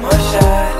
more shot,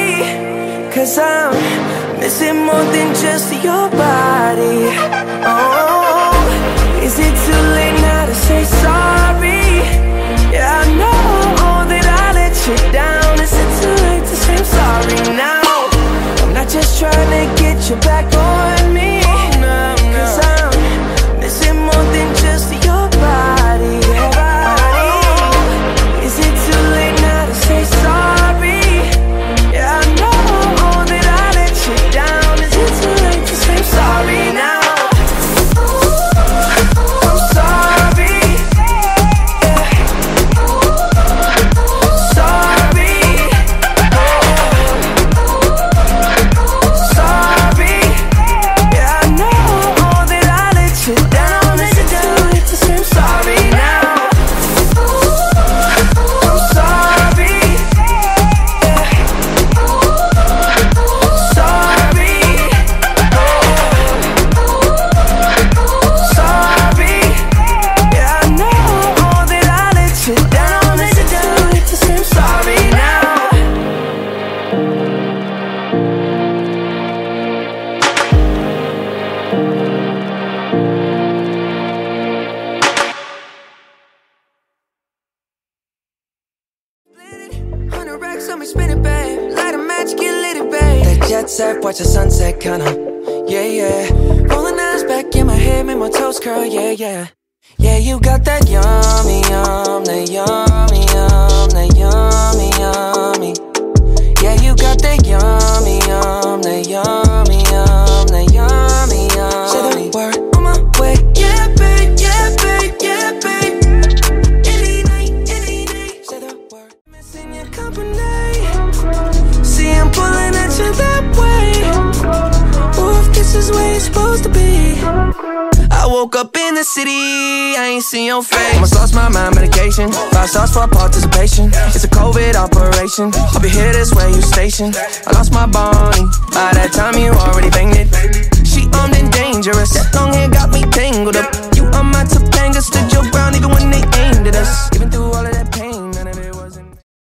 Cause I'm missing more than just your body. Oh, is it too late now to say sorry? Yeah, I know that I let you down. Is it too late to say I'm sorry now? I'm not just trying to get you back on jet set, watch the sunset, kinda. Yeah, yeah. Rolling eyes back in my head, make my toes curl, yeah, yeah. Yeah, you got that yummy, yum, that yummy, yum, that yummy, yummy. Yeah, you got that yummy, the city, I ain't seen your face. Almost lost my mind, medication. Five stars for participation. It's a COVID operation. I'll be here this way, you station. I lost my Bonnie. By that time, you already banged it. She armed and dangerous. Long hair got me